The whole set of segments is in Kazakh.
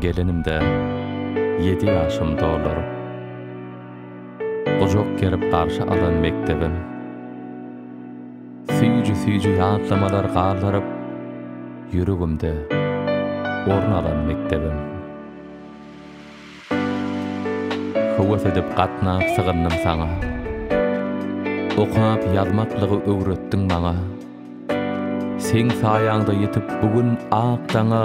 келінімді еді ашымды олыр құжок керіп қаршы алын мектебім сүйжі сүйжі атламалар қарларып жүрегімді орын алын мектебім хөөс деп қатына сығындым саңа оқынап язмақлығы маңа сен саяңды етіп бүгін ақ таңы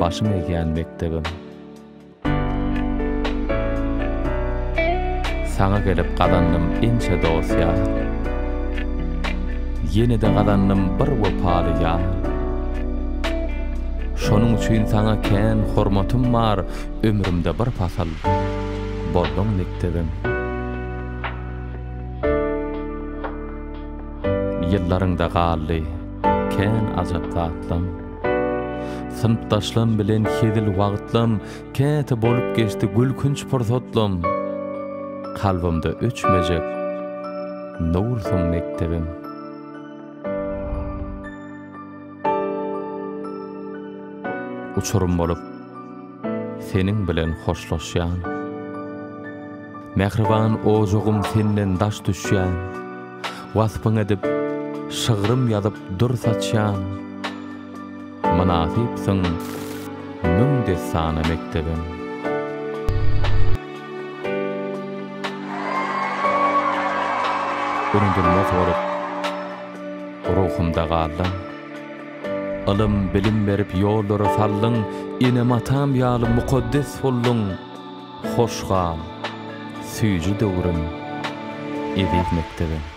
başım egen mektebim. Sana gelip kadandım ince dosya, yeni de kadandım bir vopali ya. Şonun üçün sana ken hormatım var, ömrümde bir pasal bodum mektebim. Yıllarında gali, ken azat tatlım. сынып ташлым білен хеділ уағытлым кәті болып кешті гүл күнч пұрсотлым қалбымды үч мәжек нұрсың мектебім учурум болып сенің білен хошлошян мәхрибан ожогум сеннен даш түшян васпың деп шығырым ядып дұр сатшан okuma nasipsin de sana mektebim Öründürme sorup Ruhumda kaldım Ilım bilim verip yolları sallın İnim atam yağlı mukaddes hullun Hoş kal Süyücü doğurum Edik mektebim